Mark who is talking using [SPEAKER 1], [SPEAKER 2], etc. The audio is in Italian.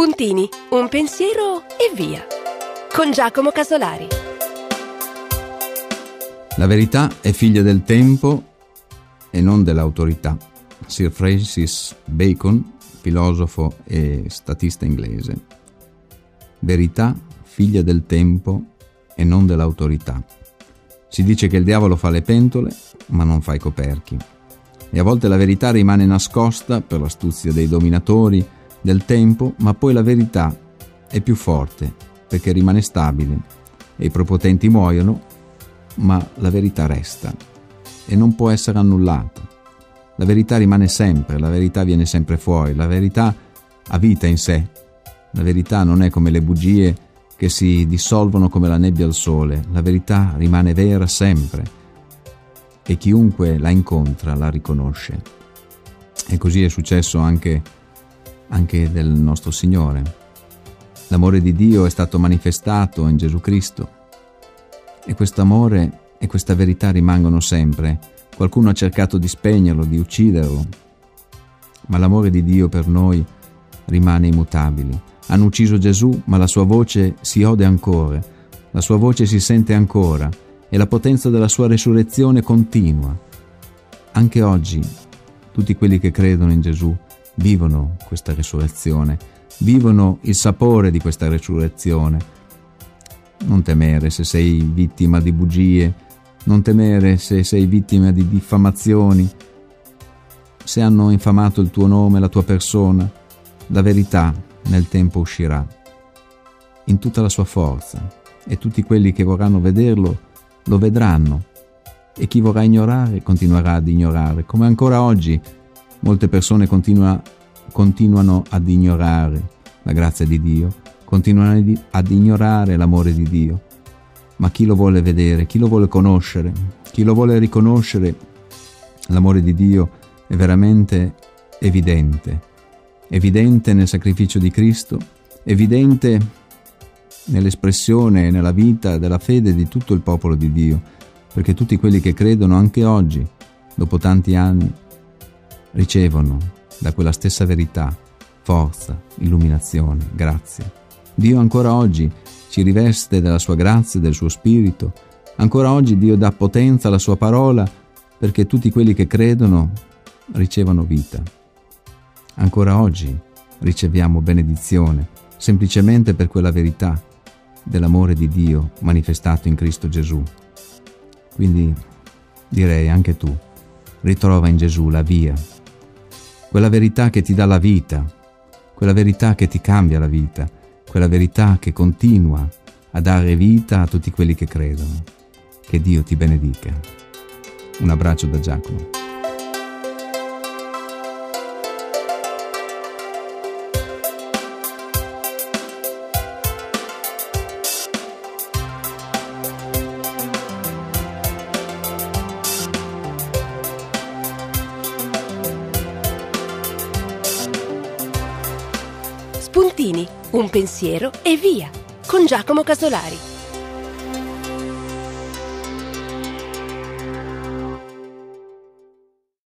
[SPEAKER 1] Spuntini, un pensiero e via. Con Giacomo Casolari.
[SPEAKER 2] La verità è figlia del tempo e non dell'autorità. Sir Francis Bacon, filosofo e statista inglese. Verità figlia del tempo e non dell'autorità. Si dice che il diavolo fa le pentole, ma non fa i coperchi. E a volte la verità rimane nascosta per l'astuzia dei dominatori del tempo, ma poi la verità è più forte perché rimane stabile e i propotenti muoiono, ma la verità resta e non può essere annullata. La verità rimane sempre, la verità viene sempre fuori, la verità ha vita in sé. La verità non è come le bugie che si dissolvono come la nebbia al sole, la verità rimane vera sempre e chiunque la incontra la riconosce. E così è successo anche, anche del nostro Signore. L'amore di Dio è stato manifestato in Gesù Cristo e questo amore e questa verità rimangono sempre. Qualcuno ha cercato di spegnerlo, di ucciderlo, ma l'amore di Dio per noi rimane immutabile. Hanno ucciso Gesù, ma la sua voce si ode ancora, la sua voce si sente ancora e la potenza della sua resurrezione continua. Anche oggi tutti quelli che credono in Gesù vivono questa resurrezione, vivono il sapore di questa resurrezione. Non temere se sei vittima di bugie, non temere se sei vittima di diffamazioni, se hanno infamato il tuo nome, la tua persona, la verità nel tempo uscirà, in tutta la sua forza, e tutti quelli che vorranno vederlo lo vedranno e chi vorrà ignorare continuerà ad ignorare, come ancora oggi molte persone continua, continuano ad ignorare la grazia di Dio, continuano ad ignorare l'amore di Dio. Ma chi lo vuole vedere, chi lo vuole conoscere, chi lo vuole riconoscere, l'amore di Dio è veramente evidente, evidente nel sacrificio di Cristo, evidente nell'espressione e nella vita della fede di tutto il popolo di Dio, perché tutti quelli che credono anche oggi, dopo tanti anni, ricevono da quella stessa verità forza, illuminazione, grazia. Dio ancora oggi ci riveste della sua grazia e del suo spirito, ancora oggi Dio dà potenza alla sua parola perché tutti quelli che credono ricevono vita. Ancora oggi riceviamo benedizione semplicemente per quella verità dell'amore di Dio manifestato in Cristo Gesù. Quindi direi anche tu, ritrova in Gesù la via, quella verità che ti dà la vita, quella verità che ti cambia la vita, quella verità che continua a dare vita a tutti quelli che credono. Che Dio ti benedica. Un abbraccio da Giacomo.
[SPEAKER 1] Spuntini, un pensiero e via, con Giacomo Casolari.